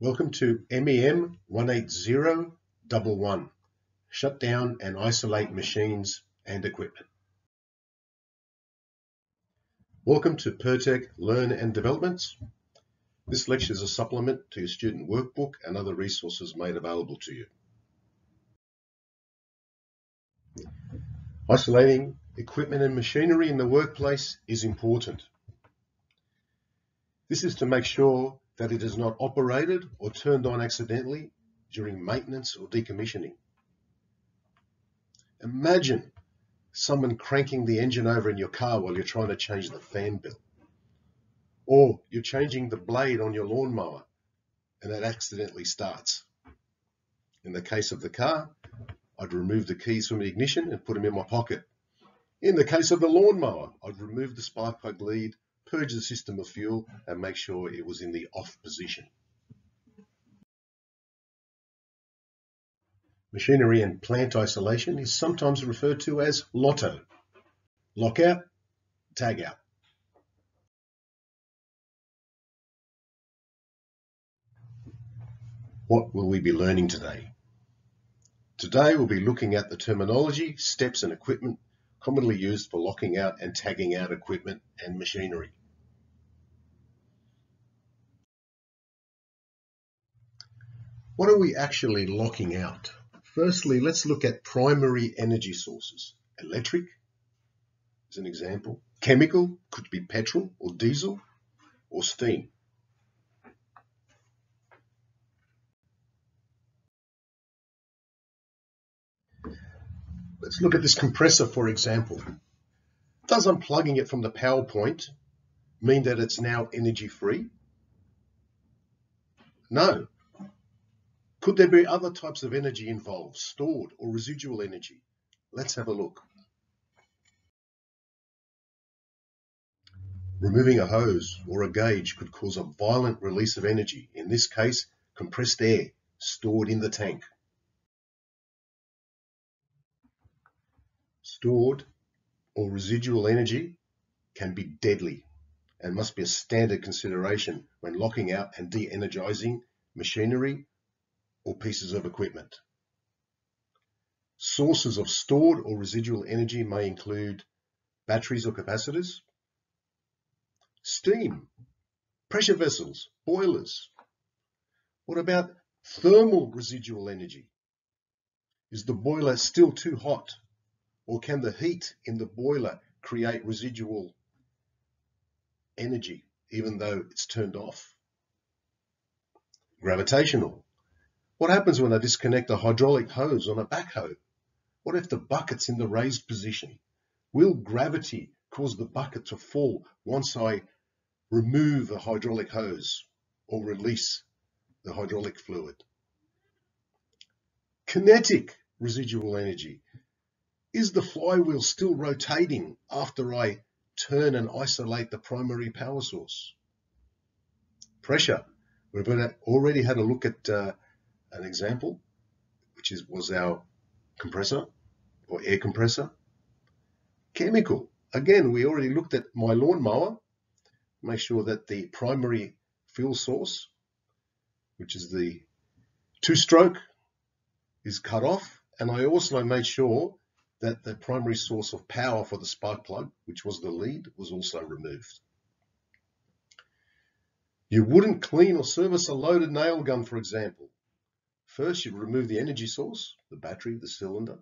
Welcome to MEM 18011, Shut down and isolate machines and equipment. Welcome to Pertec Learn and Developments. This lecture is a supplement to your student workbook and other resources made available to you. Isolating equipment and machinery in the workplace is important. This is to make sure that it is not operated or turned on accidentally during maintenance or decommissioning. Imagine someone cranking the engine over in your car while you're trying to change the fan belt. Or you're changing the blade on your lawnmower and it accidentally starts. In the case of the car, I'd remove the keys from the ignition and put them in my pocket. In the case of the lawnmower, I'd remove the spark plug lead purge the system of fuel and make sure it was in the off position. Machinery and plant isolation is sometimes referred to as LOTO. Lockout, tag out. What will we be learning today? Today we'll be looking at the terminology, steps and equipment commonly used for locking out and tagging out equipment and machinery. What are we actually locking out? Firstly, let's look at primary energy sources. Electric is an example. Chemical could be petrol or diesel or steam. Let's look at this compressor, for example. Does unplugging it from the power point mean that it's now energy free? No, could there be other types of energy involved, stored or residual energy? Let's have a look. Removing a hose or a gauge could cause a violent release of energy, in this case, compressed air stored in the tank. Stored or residual energy can be deadly and must be a standard consideration when locking out and de-energizing machinery or pieces of equipment. Sources of stored or residual energy may include batteries or capacitors, steam, pressure vessels, boilers. What about thermal residual energy? Is the boiler still too hot? Or can the heat in the boiler create residual energy even though it's turned off? Gravitational. What happens when I disconnect a hydraulic hose on a backhoe? What if the bucket's in the raised position? Will gravity cause the bucket to fall once I remove the hydraulic hose or release the hydraulic fluid? Kinetic residual energy. Is the flywheel still rotating after I turn and isolate the primary power source? Pressure. We've already had a look at uh, an example, which is was our compressor or air compressor. Chemical. Again, we already looked at my lawnmower. Make sure that the primary fuel source, which is the two-stroke, is cut off. And I also made sure that the primary source of power for the spark plug, which was the lead, was also removed. You wouldn't clean or service a loaded nail gun, for example, First, you'd remove the energy source, the battery, the cylinder.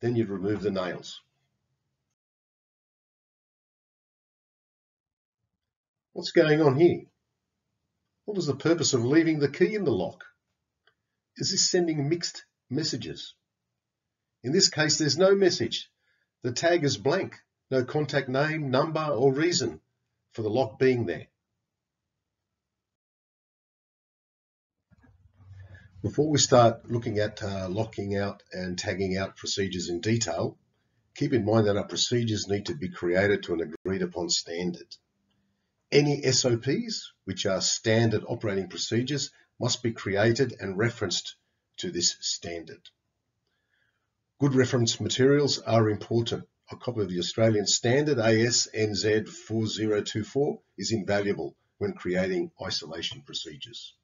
Then you'd remove the nails. What's going on here? What is the purpose of leaving the key in the lock? Is this sending mixed messages? In this case, there's no message. The tag is blank, no contact name, number, or reason for the lock being there. Before we start looking at uh, locking out and tagging out procedures in detail, keep in mind that our procedures need to be created to an agreed upon standard. Any SOPs, which are standard operating procedures, must be created and referenced to this standard. Good reference materials are important. A copy of the Australian Standard AS/NZ 4024 is invaluable when creating isolation procedures.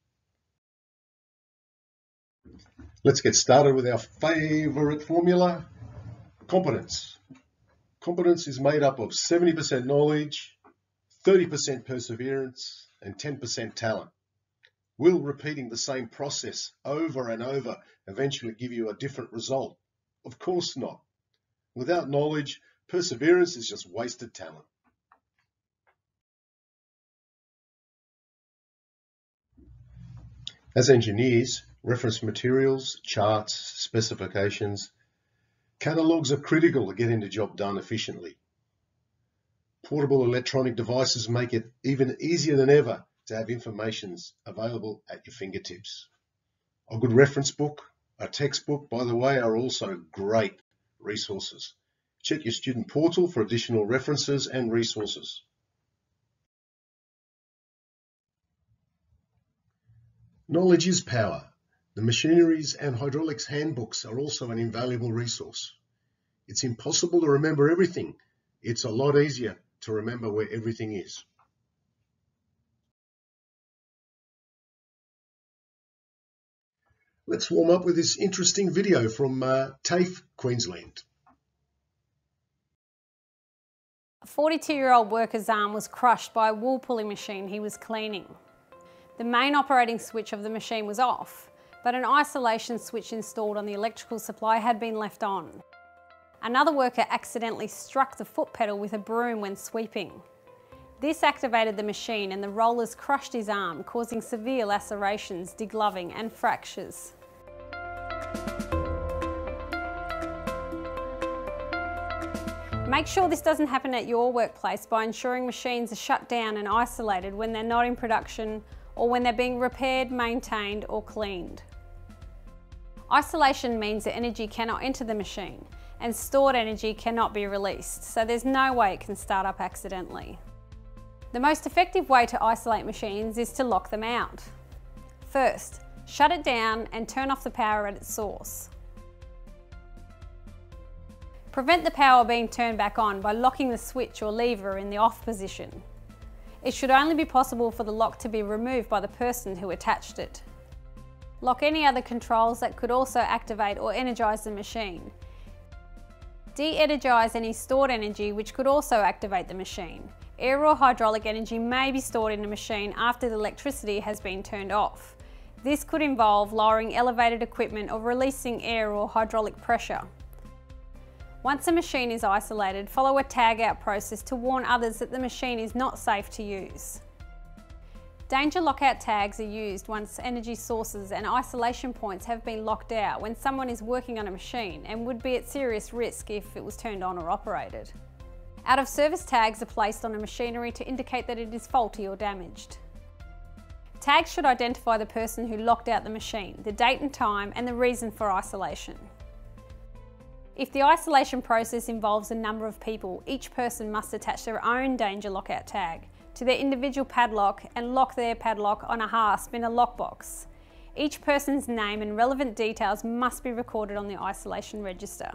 Let's get started with our favourite formula, competence. Competence is made up of 70% knowledge, 30% perseverance, and 10% talent. Will repeating the same process over and over eventually give you a different result? Of course not. Without knowledge, perseverance is just wasted talent. As engineers, reference materials, charts, specifications, catalogues are critical to getting the job done efficiently. Portable electronic devices make it even easier than ever to have information available at your fingertips. A good reference book, a textbook, by the way, are also great resources. Check your student portal for additional references and resources. Knowledge is power. The machineries and hydraulics handbooks are also an invaluable resource. It's impossible to remember everything. It's a lot easier to remember where everything is. Let's warm up with this interesting video from uh, TAFE, Queensland. A 42-year-old worker's arm was crushed by a wool pulling machine he was cleaning. The main operating switch of the machine was off, but an isolation switch installed on the electrical supply had been left on. Another worker accidentally struck the foot pedal with a broom when sweeping. This activated the machine and the rollers crushed his arm, causing severe lacerations, degloving and fractures. Make sure this doesn't happen at your workplace by ensuring machines are shut down and isolated when they're not in production or when they're being repaired, maintained or cleaned. Isolation means that energy cannot enter the machine and stored energy cannot be released, so there's no way it can start up accidentally. The most effective way to isolate machines is to lock them out. First, shut it down and turn off the power at its source. Prevent the power being turned back on by locking the switch or lever in the off position. It should only be possible for the lock to be removed by the person who attached it. Lock any other controls that could also activate or energise the machine. De-energise any stored energy which could also activate the machine. Air or hydraulic energy may be stored in a machine after the electricity has been turned off. This could involve lowering elevated equipment or releasing air or hydraulic pressure. Once a machine is isolated, follow a tag out process to warn others that the machine is not safe to use. Danger lockout tags are used once energy sources and isolation points have been locked out when someone is working on a machine and would be at serious risk if it was turned on or operated. Out of service tags are placed on a machinery to indicate that it is faulty or damaged. Tags should identify the person who locked out the machine, the date and time and the reason for isolation. If the isolation process involves a number of people, each person must attach their own danger lockout tag to their individual padlock and lock their padlock on a hasp in a lockbox. Each person's name and relevant details must be recorded on the isolation register.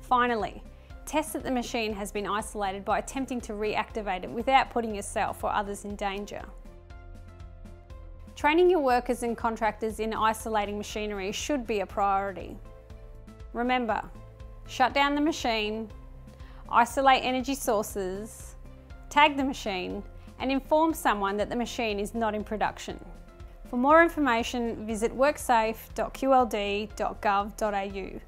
Finally, Test that the machine has been isolated by attempting to reactivate it without putting yourself or others in danger. Training your workers and contractors in isolating machinery should be a priority. Remember, shut down the machine, isolate energy sources, tag the machine, and inform someone that the machine is not in production. For more information, visit worksafe.qld.gov.au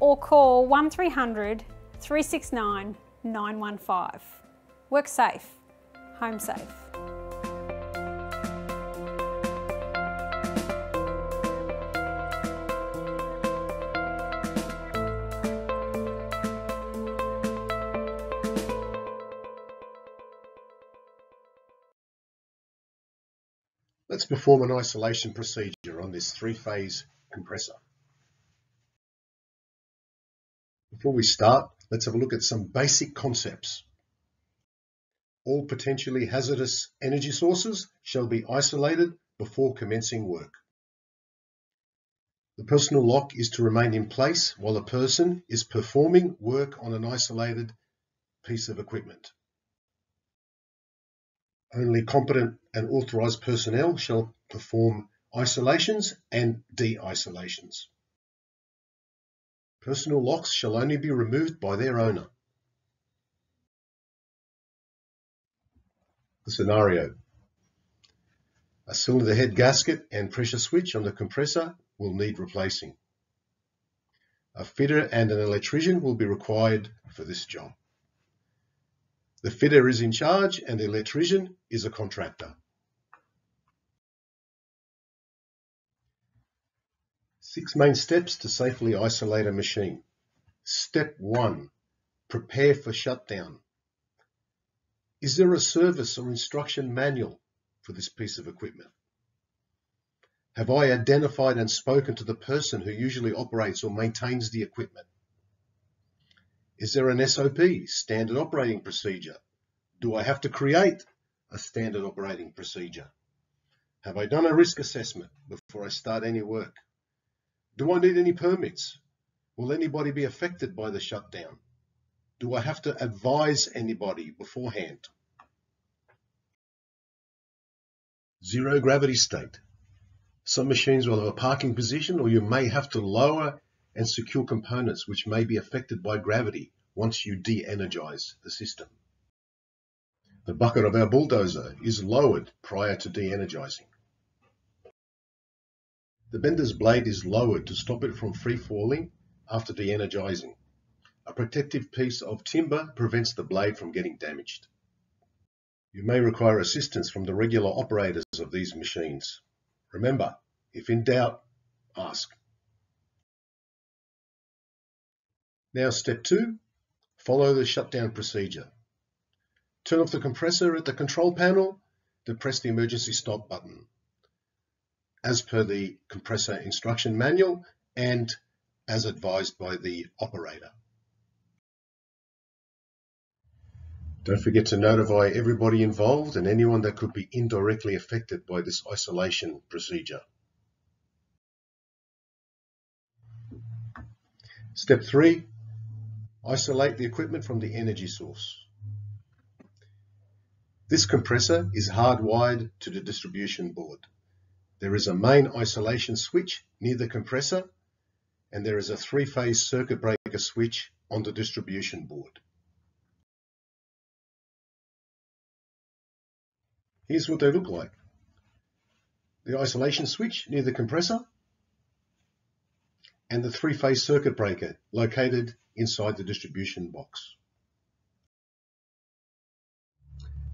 or call 1300 369 915. Work safe, home safe. Perform an isolation procedure on this three-phase compressor. Before we start, let's have a look at some basic concepts. All potentially hazardous energy sources shall be isolated before commencing work. The personal lock is to remain in place while a person is performing work on an isolated piece of equipment. Only competent and authorised personnel shall perform isolations and de-isolations. Personal locks shall only be removed by their owner. The scenario. A cylinder head gasket and pressure switch on the compressor will need replacing. A fitter and an electrician will be required for this job. The fitter is in charge and the electrician is a contractor. Six main steps to safely isolate a machine. Step one, prepare for shutdown. Is there a service or instruction manual for this piece of equipment? Have I identified and spoken to the person who usually operates or maintains the equipment? Is there an SOP, standard operating procedure? Do I have to create a standard operating procedure? Have I done a risk assessment before I start any work? Do I need any permits? Will anybody be affected by the shutdown? Do I have to advise anybody beforehand? Zero gravity state. Some machines will have a parking position or you may have to lower and secure components which may be affected by gravity once you de-energize the system. The bucket of our bulldozer is lowered prior to de-energizing. The bender's blade is lowered to stop it from free falling after de-energizing. A protective piece of timber prevents the blade from getting damaged. You may require assistance from the regular operators of these machines. Remember, if in doubt, ask. Now step two, follow the shutdown procedure. Turn off the compressor at the control panel, then press the emergency stop button as per the compressor instruction manual and as advised by the operator. Don't forget to notify everybody involved and anyone that could be indirectly affected by this isolation procedure. Step three, isolate the equipment from the energy source. This compressor is hardwired to the distribution board. There is a main isolation switch near the compressor and there is a three-phase circuit breaker switch on the distribution board. Here's what they look like. The isolation switch near the compressor and the three-phase circuit breaker located inside the distribution box.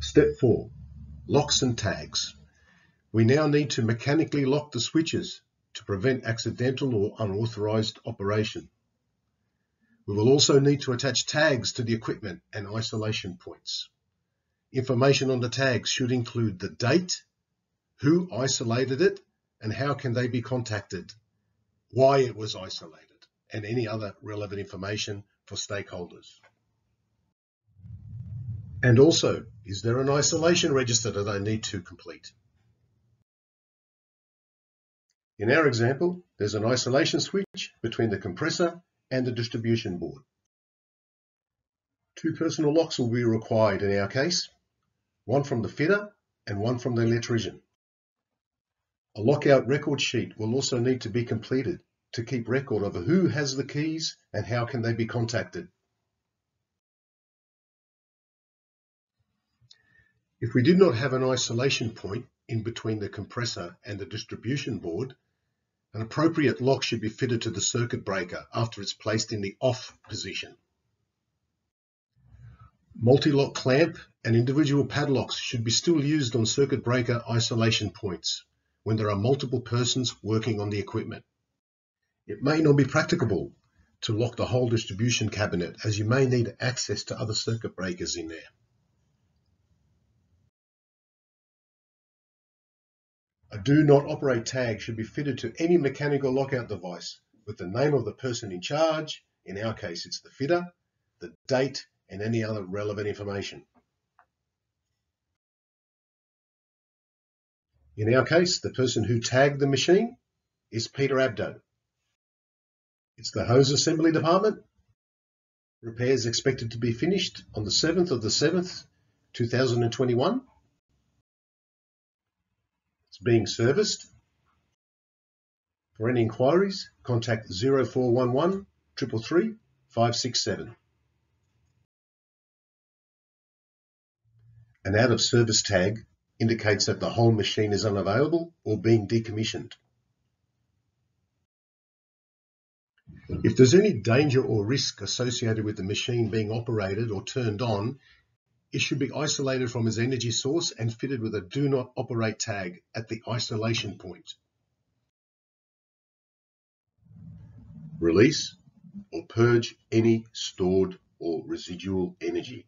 Step 4. Locks and tags. We now need to mechanically lock the switches to prevent accidental or unauthorized operation. We will also need to attach tags to the equipment and isolation points. Information on the tags should include the date, who isolated it, and how can they be contacted, why it was isolated, and any other relevant information for stakeholders. And also, is there an isolation register that I need to complete? In our example, there's an isolation switch between the compressor and the distribution board. Two personal locks will be required in our case, one from the fitter and one from the electrician. A lockout record sheet will also need to be completed to keep record of who has the keys and how can they be contacted. If we did not have an isolation point in between the compressor and the distribution board, an appropriate lock should be fitted to the circuit breaker after it's placed in the off position. Multi-lock clamp and individual padlocks should be still used on circuit breaker isolation points when there are multiple persons working on the equipment. It may not be practicable to lock the whole distribution cabinet as you may need access to other circuit breakers in there. A do not operate tag should be fitted to any mechanical lockout device with the name of the person in charge, in our case it's the fitter, the date and any other relevant information. In our case, the person who tagged the machine is Peter Abdo. It's the hose assembly department. Repairs expected to be finished on the 7th of the 7th, 2021. It's being serviced For any inquiries, contact 0411 333 567. An out of service tag indicates that the whole machine is unavailable or being decommissioned. If there's any danger or risk associated with the machine being operated or turned on, it should be isolated from its energy source and fitted with a do not operate tag at the isolation point. Release or purge any stored or residual energy.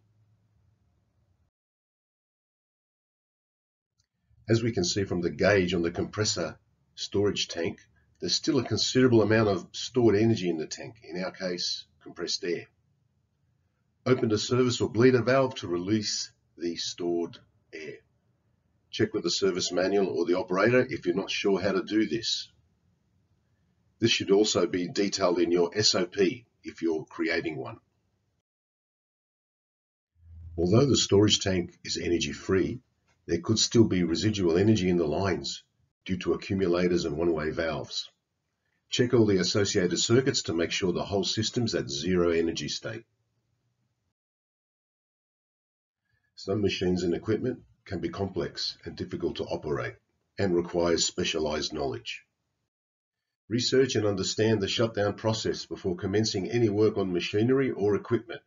As we can see from the gauge on the compressor storage tank, there's still a considerable amount of stored energy in the tank, in our case, compressed air. Open the service or bleeder valve to release the stored air. Check with the service manual or the operator if you're not sure how to do this. This should also be detailed in your SOP if you're creating one. Although the storage tank is energy free, there could still be residual energy in the lines due to accumulators and one-way valves. Check all the associated circuits to make sure the whole system's at zero energy state. Some machines and equipment can be complex and difficult to operate and requires specialized knowledge. Research and understand the shutdown process before commencing any work on machinery or equipment.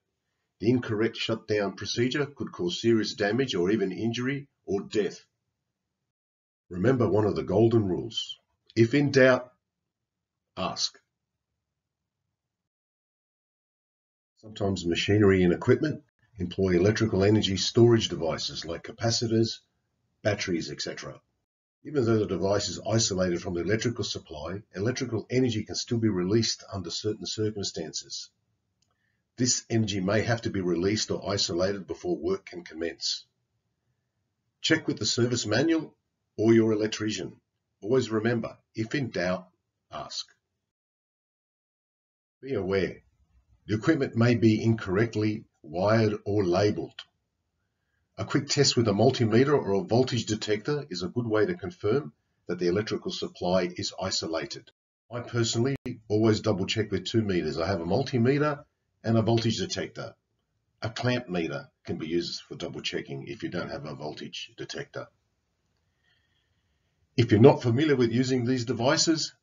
The incorrect shutdown procedure could cause serious damage or even injury or death. Remember one of the golden rules. If in doubt, ask. Sometimes machinery and equipment employ electrical energy storage devices like capacitors, batteries, etc. Even though the device is isolated from the electrical supply, electrical energy can still be released under certain circumstances. This energy may have to be released or isolated before work can commence. Check with the service manual or your electrician. Always remember, if in doubt, ask. Be aware, the equipment may be incorrectly wired or labelled. A quick test with a multimeter or a voltage detector is a good way to confirm that the electrical supply is isolated. I personally always double check with two meters. I have a multimeter and a voltage detector. A clamp meter can be used for double checking if you don't have a voltage detector. If you're not familiar with using these devices,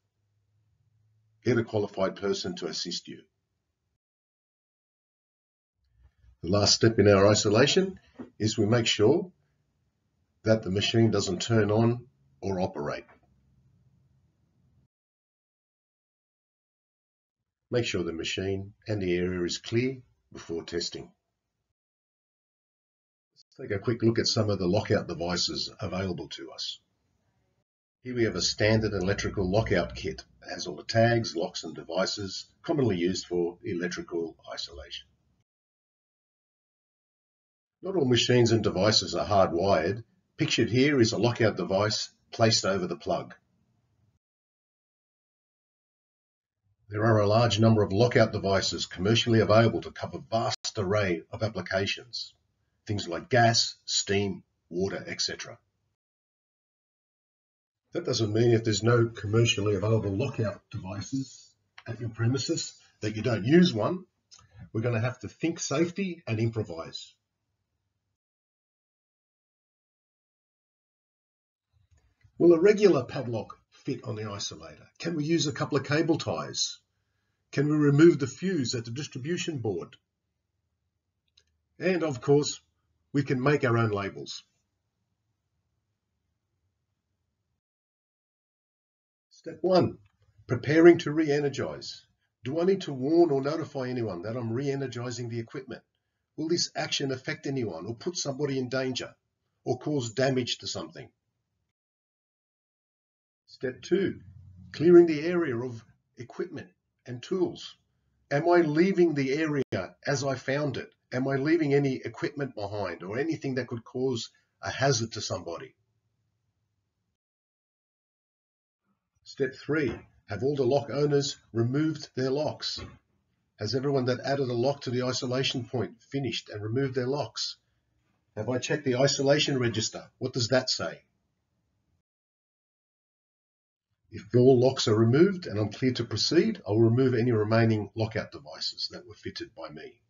get a qualified person to assist you. The last step in our isolation is we make sure that the machine doesn't turn on or operate. Make sure the machine and the area is clear before testing. Take a quick look at some of the lockout devices available to us. Here we have a standard electrical lockout kit. It has all the tags, locks and devices commonly used for electrical isolation. Not all machines and devices are hardwired. Pictured here is a lockout device placed over the plug. There are a large number of lockout devices commercially available to cover vast array of applications, things like gas, steam, water, etc. That doesn't mean if there's no commercially available lockout devices at your premises that you don't use one. We're going to have to think safety and improvise. Will a regular padlock fit on the isolator? Can we use a couple of cable ties? Can we remove the fuse at the distribution board? And of course, we can make our own labels. Step one, preparing to re-energize. Do I need to warn or notify anyone that I'm re-energizing the equipment? Will this action affect anyone or put somebody in danger or cause damage to something? Step two, clearing the area of equipment and tools. Am I leaving the area as I found it? Am I leaving any equipment behind or anything that could cause a hazard to somebody? Step three, have all the lock owners removed their locks? Has everyone that added a lock to the isolation point finished and removed their locks? Have I checked the isolation register? What does that say? If all locks are removed and I'm clear to proceed, I'll remove any remaining lockout devices that were fitted by me.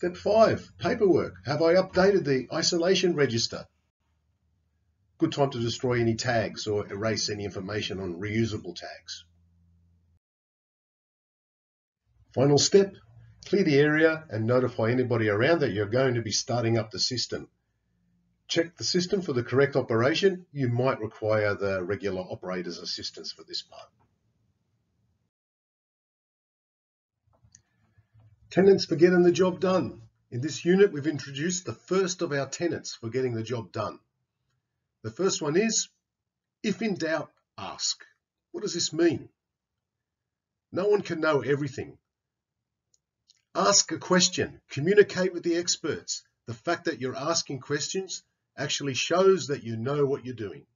Step 5. Paperwork. Have I updated the isolation register? Good time to destroy any tags or erase any information on reusable tags. Final step, clear the area and notify anybody around that you're going to be starting up the system. Check the system for the correct operation. You might require the regular operator's assistance for this part. Tenants for getting the job done. In this unit, we've introduced the first of our tenants for getting the job done. The first one is, if in doubt, ask. What does this mean? No one can know everything. Ask a question, communicate with the experts. The fact that you're asking questions actually shows that you know what you're doing.